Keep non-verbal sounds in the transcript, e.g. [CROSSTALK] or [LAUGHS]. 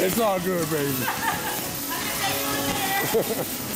it's all good, baby. [LAUGHS]